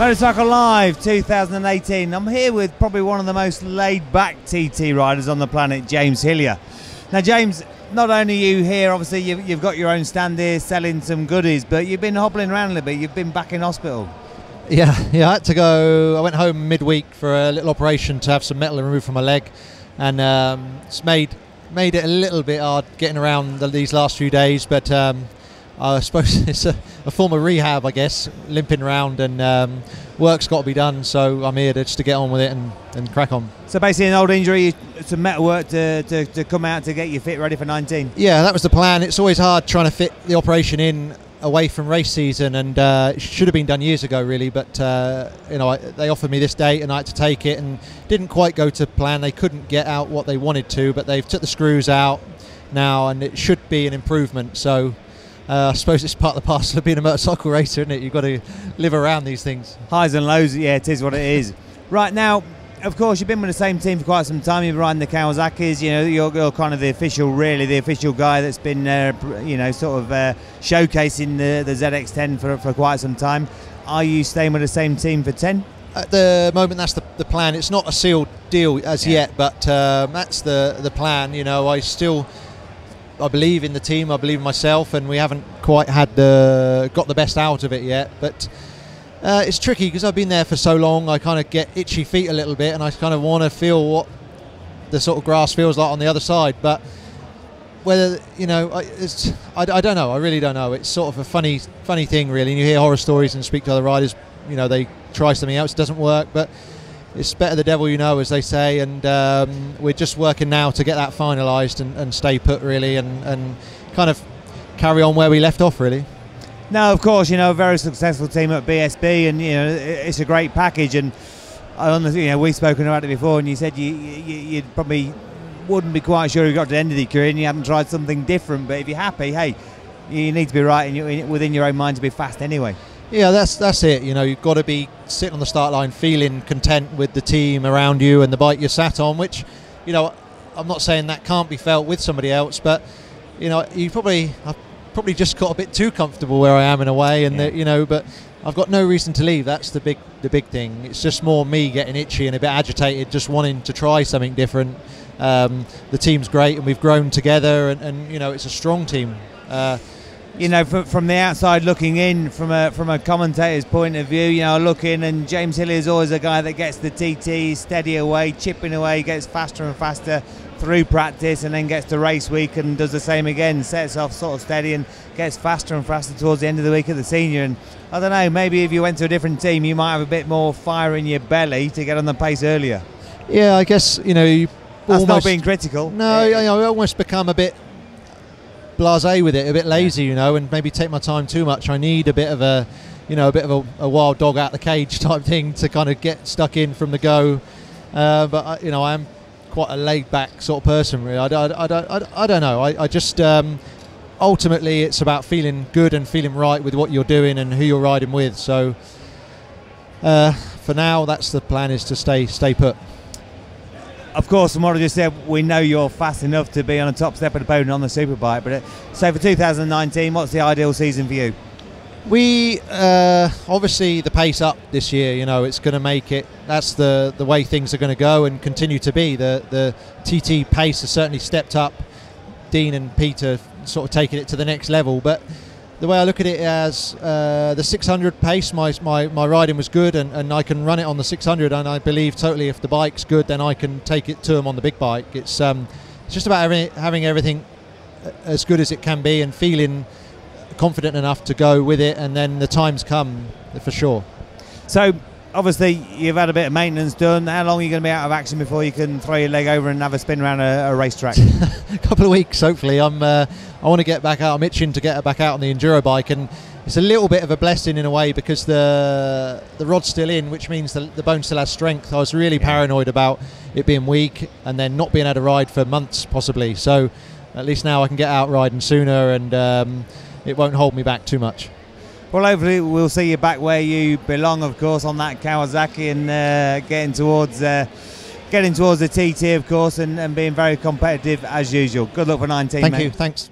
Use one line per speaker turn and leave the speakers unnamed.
Motorcycle Live 2018. I'm here with probably one of the most laid back TT riders on the planet, James Hillier. Now, James, not only you here, obviously, you've, you've got your own stand here selling some goodies, but you've been hobbling around a little bit. You've been back in hospital.
Yeah, yeah. I had to go. I went home midweek for a little operation to have some metal removed from my leg, and um, it's made made it a little bit hard getting around the, these last few days. But um, I suppose it's a, a, form of rehab, I guess, limping around, and um, work's got to be done. So I'm here to, just to get on with it and, and crack on.
So basically, an old injury, some metal work to, to, to come out to get you fit, ready for 19.
Yeah, that was the plan. It's always hard trying to fit the operation in away from race season, and uh, it should have been done years ago, really. But uh, you know, I, they offered me this date, and I had to take it, and didn't quite go to plan. They couldn't get out what they wanted to, but they've took the screws out now, and it should be an improvement. So. Uh, I suppose it's part of the parcel of being a motorcycle racer, isn't it? You've got to live around these things.
Highs and lows, yeah, it is what it is. right now, of course, you've been with the same team for quite some time. You've been riding the Kawasaki's. You know, you're, you're, kind of the official, really, the official guy that's been, uh, you know, sort of uh, showcasing the, the ZX10 for, for quite some time. Are you staying with the same team for 10?
At the moment, that's the, the plan. It's not a sealed deal as yeah. yet, but um, that's the the plan. You know, I still I believe in the team. I believe in myself, and we haven't quite had the got the best out of it yet, but uh, it's tricky because I've been there for so long. I kind of get itchy feet a little bit, and I kind of want to feel what the sort of grass feels like on the other side. But whether you know, it's I, I don't know. I really don't know. It's sort of a funny, funny thing, really. And you hear horror stories and speak to other riders. You know, they try something else, it doesn't work, but it's better the devil you know, as they say. And um, we're just working now to get that finalised and, and, stay put, really, and, and kind of carry on where we left off, really.
Now, of course, you know, a very successful team at BSB, and you know, it's a great package. And I honestly, you know, we've spoken about it before, and you said you, you probably wouldn't be quite sure you got to the end of your career and you hadn't tried something different. But if you're happy, hey, you need to be right in within your own mind to be fast anyway.
Yeah, that's that's it. You know, you've got to be sitting on the start line, feeling content with the team around you and the bike you're sat on. Which, you know, I'm not saying that can't be felt with somebody else, but you know, you probably I probably just got a bit too comfortable where I am in a way, and yeah. the, you know, but I've got no reason to leave. That's the big the big thing. It's just more me getting itchy and a bit agitated, just wanting to try something different. Um, the team's great, and we've grown together, and, and you know, it's a strong team. Uh,
you know, from, from the outside looking in, from a from a commentator's point of view, you know, looking and James Hillier is always a guy that gets the TT steady away, chipping away, gets faster and faster through practice, and then gets to race week and does the same again, sets off sort of steady and gets faster and faster towards the end of the week at the senior. And I don't know, maybe if you went to a different team, you might have a bit more fire in your belly to get on the pace earlier.
Yeah, I guess you know. You
That's almost, not being critical.
No, you know, I almost become a bit blasé with it, a bit lazy, you know, and maybe take my time too much. I need a bit of a, you know, a bit of a, a wild dog out the cage type thing to kind of get stuck in from the go. Uh, but I, you know, I am quite a laid back sort of person. Really, I, I, I, don't, I, I don't know. I, I just um, ultimately it's about feeling good and feeling right with what you're doing and who you're riding with. So uh, for now, that's the plan: is to stay stay put
of course, I just said, we know you're fast enough to be on the top step of the podium on the superbike. But uh, so for 2019, what's the ideal season for you?
We uh, obviously the pace up this year. You know, it's going to make it. That's the the way things are going to go and continue to be. The the TT pace has certainly stepped up. Dean and Peter sort of taking it to the next level, but the way I look at it as uh, the 600 pace, my, my, my riding was good and, and I can run it on the 600 and I believe totally if the bike's good then I can take it to them on the big bike. It's, um, it's just about having, having everything as good as it can be and feeling confident enough to go with it and then the times come for sure.
So obviously you've had a bit of maintenance done. How long are you going to be out of action before you can throw your leg over and have a spin around a, a racetrack?
a couple of weeks, hopefully. I'm. Uh, I want to get back out. I'm itching to get back out on the enduro bike, and it's a little bit of a blessing in a way because the the rod's still in, which means the, the bone still has strength. I was really yeah. paranoid about it being weak and then not being able to ride for months, possibly. So at least now I can get out riding sooner, and um, it won't hold me back too much.
Well, hopefully we'll see you back where you belong, of course, on that Kawasaki and uh, getting towards uh, getting towards the TT, of course, and, and being very competitive as usual. Good luck for 19.
Thank
mate.
you. Thanks.